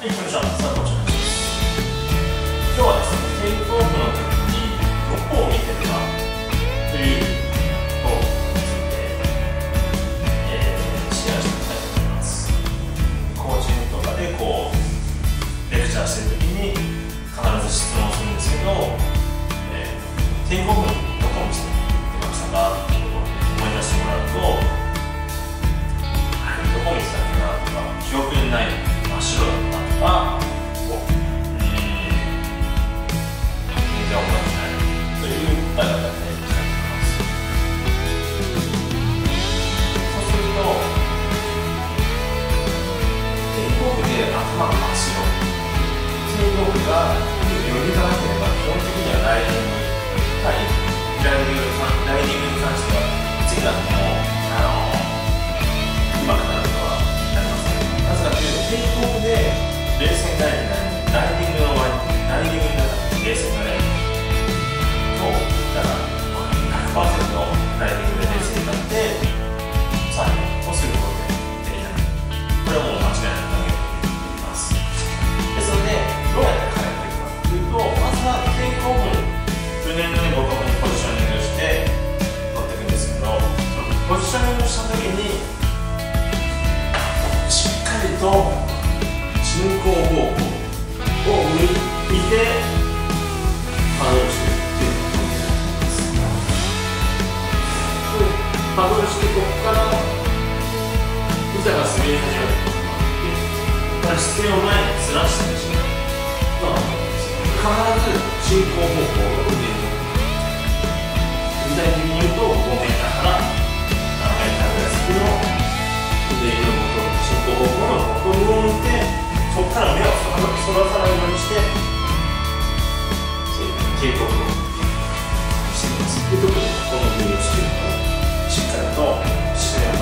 はい、こんにちは。さあ、こちらです。今日はですね、テイクオフの時にどこを見てるかとい。うことをですね、えー、シェアしてい。きたい。と思い。ます。コーチングとかでこう、レクチャーしてる時に必ず質問するんですけど、えー、テイクオフのどこを見てましたか Viva と進行方向を見見て、パドルしていくっていうのがポイントになります。でパドルして、ここから、板が滑り始めるとこから姿勢を前にずらして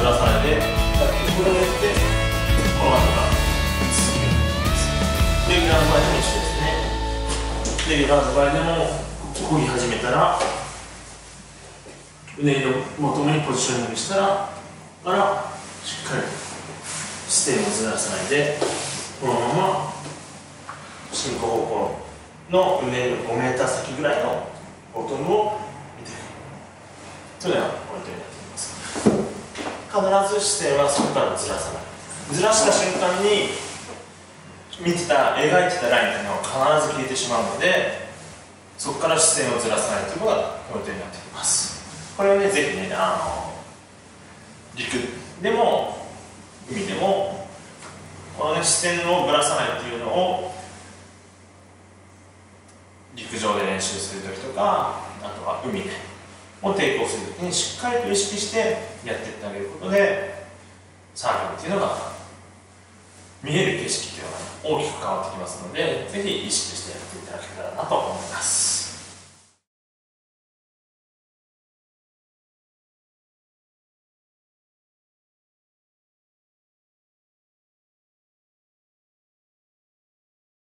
らさないでこれをやってこの後が続けるレギュラーの場合でも一緒ですね。レギュラーの場合でも漕ぎ始めたらうねりの元にポジショニングしたらからしっかり姿勢をずらさないでこのまま進行方向のうねりの5メーター先ぐらいのボトムを見ていくそれがポイントになっています。必ず視線はそこからずらさない。ずらした瞬間に見てた描いてたラインというのは必ず消えてしまうのでそこから視線をずらさないというのがポイントになってきます。これをねぜひねあの陸でも海でもこのね視線をぶらさないっていうのを陸上で練習する時とかあとは海でもを提供する。時にしっかりと意識してやっていってあげることでサーフィンっていうのが見える景色っていうのが大きく変わってきますのでぜひ意識してやっていただけたらなと思います。